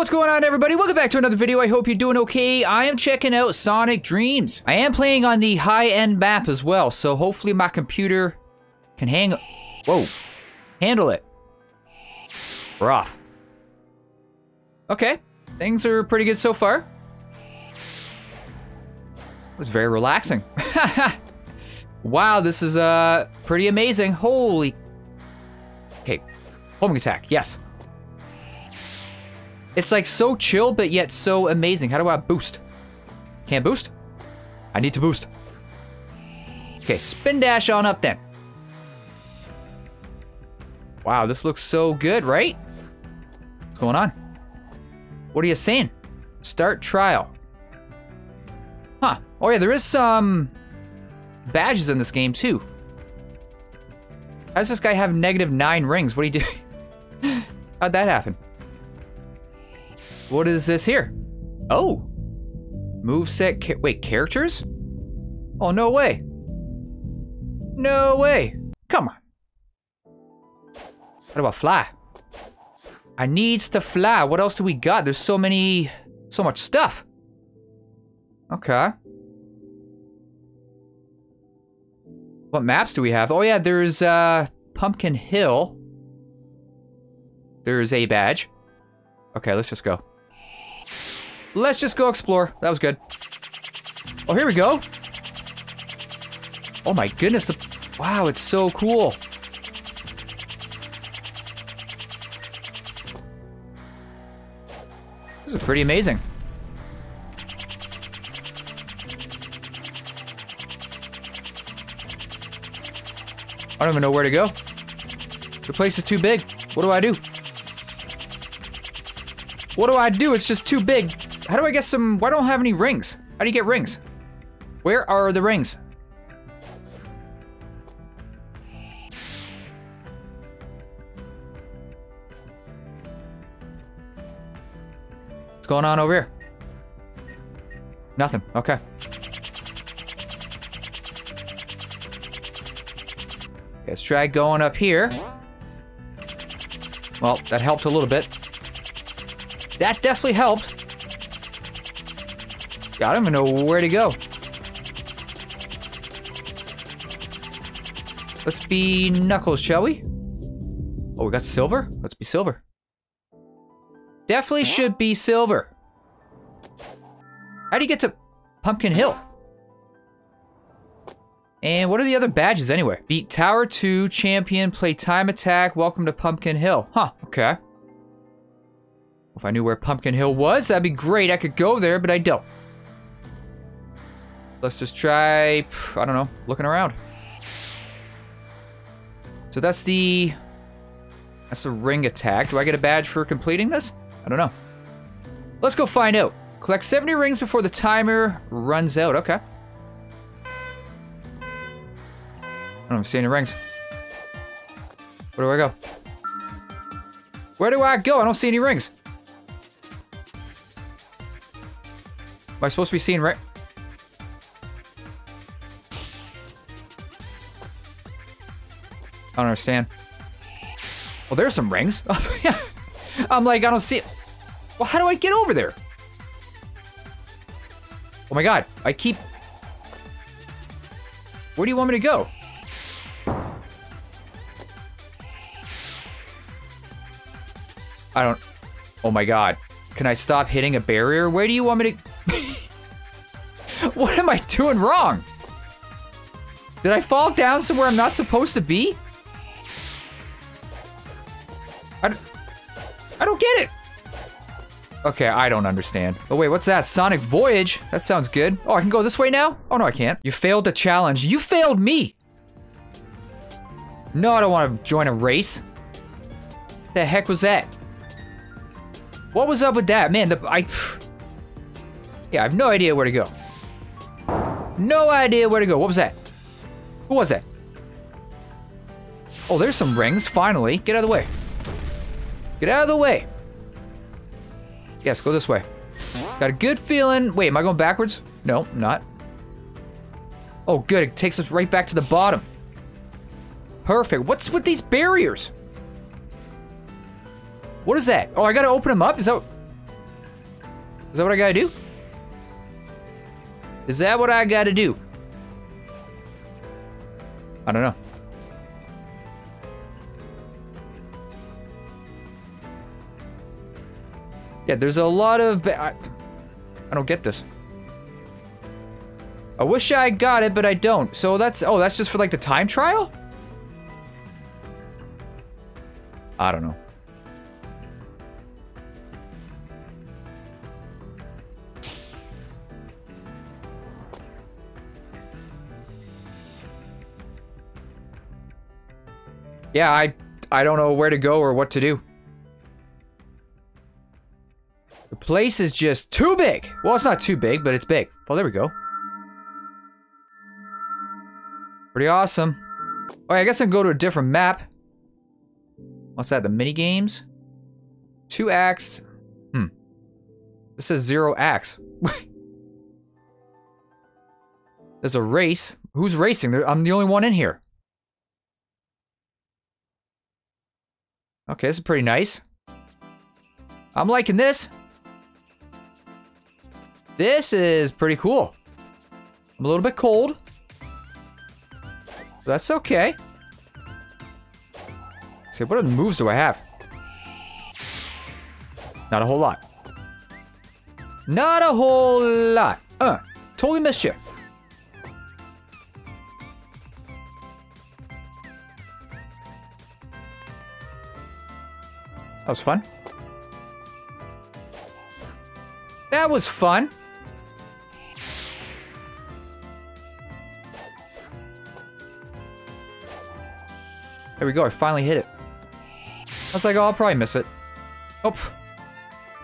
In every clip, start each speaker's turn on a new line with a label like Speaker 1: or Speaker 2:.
Speaker 1: what's going on everybody? Welcome back to another video. I hope you're doing okay. I am checking out Sonic Dreams. I am playing on the high-end map as well, so hopefully my computer can hang... Whoa. Handle it. We're off. Okay. Things are pretty good so far. It was very relaxing. wow, this is uh pretty amazing. Holy... Okay. Homing attack. Yes. It's like so chill, but yet so amazing. How do I boost? Can't boost? I need to boost. Okay, spin dash on up then. Wow, this looks so good, right? What's going on? What are you saying? Start trial. Huh. Oh yeah, there is some badges in this game too. How does this guy have negative nine rings? What do you do? How'd that happen? What is this here? Oh. Move set, ca wait, characters? Oh, no way. No way. Come on. How about fly? I needs to fly. What else do we got? There's so many, so much stuff. Okay. What maps do we have? Oh yeah, there's uh, Pumpkin Hill. There's a badge. Okay, let's just go. Let's just go explore. That was good. Oh, here we go. Oh my goodness. The, wow, it's so cool. This is pretty amazing. I don't even know where to go. The place is too big. What do I do? What do I do? It's just too big. How do I get some... Why don't I have any rings? How do you get rings? Where are the rings? What's going on over here? Nothing. Okay. Okay, let's try going up here. Well, that helped a little bit. That definitely helped. I don't even know where to go. Let's be Knuckles, shall we? Oh, we got silver? Let's be silver. Definitely should be silver. How do you get to Pumpkin Hill? And what are the other badges anyway? Beat Tower 2, Champion, Play Time Attack, Welcome to Pumpkin Hill. Huh, okay. If I knew where Pumpkin Hill was, that'd be great. I could go there, but I don't. Let's just try, I don't know, looking around. So that's the, that's the ring attack. Do I get a badge for completing this? I don't know. Let's go find out. Collect 70 rings before the timer runs out. Okay. I don't see any rings. Where do I go? Where do I go? I don't see any rings. Am I supposed to be seeing right? Don't understand. Well, there's some rings. I'm like, I don't see it. Well, how do I get over there? Oh my god, I keep... Where do you want me to go? I don't... Oh my god. Can I stop hitting a barrier? Where do you want me to... what am I doing wrong? Did I fall down somewhere I'm not supposed to be? I don't, I don't get it. Okay, I don't understand. Oh wait, what's that? Sonic Voyage? That sounds good. Oh, I can go this way now? Oh no, I can't. You failed the challenge. You failed me! No, I don't want to join a race. The heck was that? What was up with that? Man, the, I... Yeah, I have no idea where to go. No idea where to go. What was that? Who was that? Oh, there's some rings, finally. Get out of the way. Get out of the way. Yes, go this way. Got a good feeling. Wait, am I going backwards? No, not. Oh, good. It takes us right back to the bottom. Perfect. What's with these barriers? What is that? Oh, I gotta open them up? Is that... Is that what I gotta do? Is that what I gotta do? I don't know. Yeah, there's a lot of... I, I don't get this. I wish I got it, but I don't. So that's... Oh, that's just for like the time trial? I don't know. Yeah, I I don't know where to go or what to do. Place is just too big. Well, it's not too big, but it's big. Well, there we go. Pretty awesome. Oh, I guess I can go to a different map. What's that, the mini games? Two acts. Hmm. This says zero acts. There's a race. Who's racing? I'm the only one in here. Okay, this is pretty nice. I'm liking this. This is pretty cool. I'm a little bit cold. That's okay. Let's see, what other moves do I have? Not a whole lot. Not a whole lot. Uh, totally missed you. That was fun. That was fun. There we go, I finally hit it. I was like, oh, I'll probably miss it. Oh,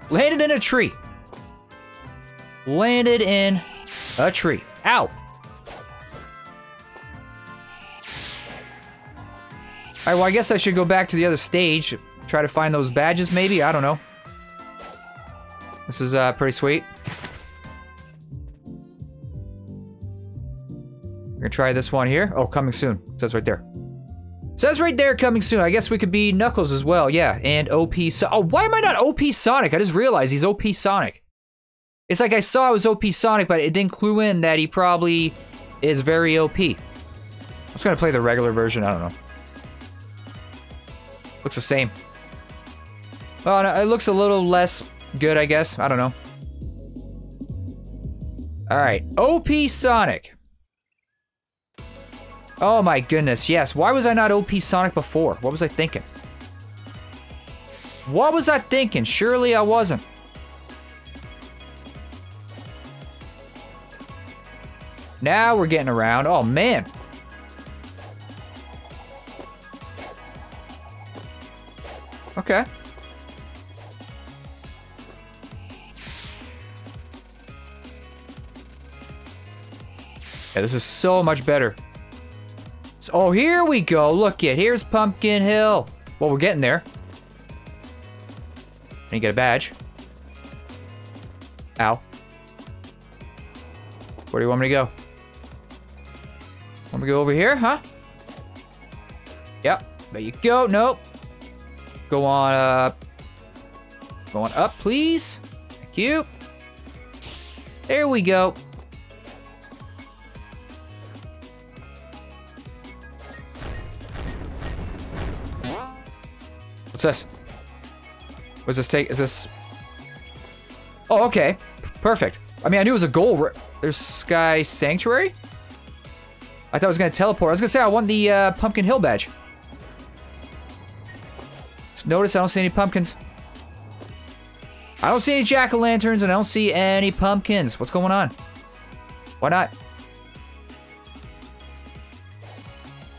Speaker 1: landed in a tree. Landed in a tree. Ow. Alright, well, I guess I should go back to the other stage. Try to find those badges, maybe? I don't know. This is uh, pretty sweet. We're gonna try this one here. Oh, coming soon. It says right there. It that's right there, coming soon. I guess we could be Knuckles as well. Yeah, and OP so Oh, why am I not OP Sonic? I just realized he's OP Sonic. It's like I saw it was OP Sonic, but it didn't clue in that he probably is very OP. I'm just gonna play the regular version. I don't know. Looks the same. Oh, no, it looks a little less good, I guess. I don't know. All right, OP Sonic. Oh my goodness, yes. Why was I not OP Sonic before? What was I thinking? What was I thinking? Surely I wasn't. Now we're getting around. Oh man. Okay. Yeah, this is so much better. So, oh, here we go. Look it. Here's Pumpkin Hill. Well, we're getting there. And you get a badge. Ow. Where do you want me to go? Want me to go over here, huh? Yep. There you go. Nope. Go on up. Go on up, please. Thank you. There we go. What's this? What's this take? Is this... Oh, okay. P perfect. I mean, I knew it was a goal. There's Sky Sanctuary? I thought I was going to teleport. I was going to say, I want the uh, Pumpkin Hill badge. Just notice I don't see any pumpkins. I don't see any jack-o'-lanterns, and I don't see any pumpkins. What's going on? Why not?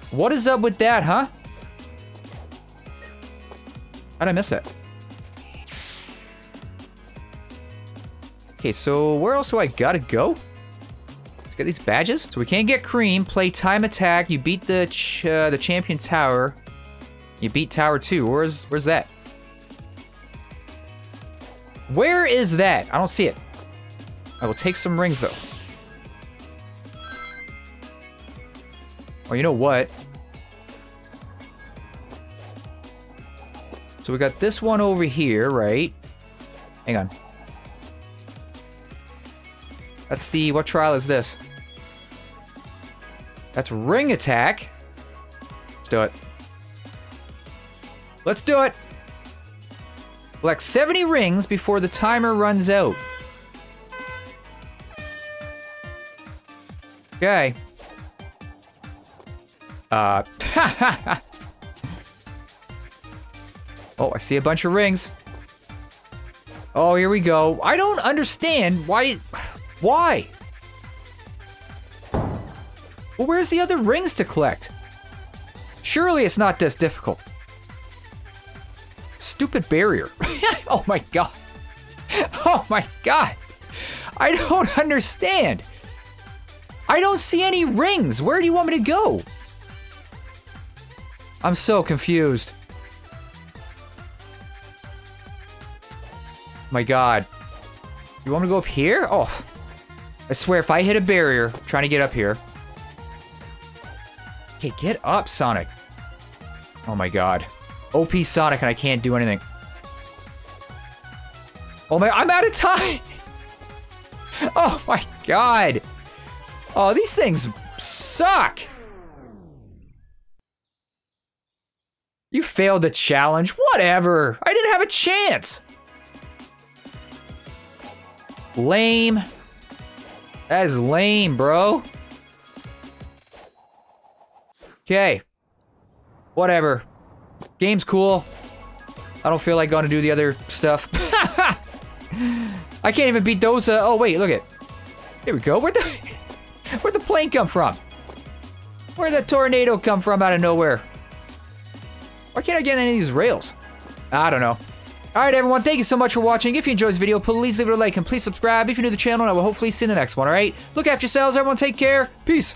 Speaker 1: What is up with that, huh? How'd I miss it? Okay, so where else do I gotta go? Let's get these badges. So we can't get cream. Play time attack. You beat the ch uh, the champion tower. You beat tower two. Where's where's that? Where is that? I don't see it. I will take some rings though. Oh, you know what? So we got this one over here, right? Hang on. That's the, what trial is this? That's ring attack. Let's do it. Let's do it. Collect 70 rings before the timer runs out. Okay. Uh, oh, I see a bunch of rings. Oh, here we go. I don't understand why. Why? Well, where's the other rings to collect? Surely it's not this difficult. Stupid barrier. oh my god. Oh my god. I don't understand. I don't see any rings. Where do you want me to go? I'm so confused. My god. You want me to go up here? Oh. I swear, if I hit a barrier trying to get up here. Okay, get up, Sonic. Oh my god. OP Sonic and I can't do anything. Oh my, I'm out of time! Oh my god! Oh, these things suck! You failed the challenge. Whatever. I didn't have a chance. Lame. That is lame, bro. Okay. Whatever. Game's cool. I don't feel like going to do the other stuff. I can't even beat those. Uh, oh, wait, look at. Here we go. Where'd the, where'd the plane come from? Where'd the tornado come from out of nowhere? Why can't I get any of these rails? I don't know. Alright everyone, thank you so much for watching. If you enjoyed this video, please leave it a like and please subscribe. If you're new to the channel, and I will hopefully see you in the next one, alright? Look after yourselves, everyone take care. Peace.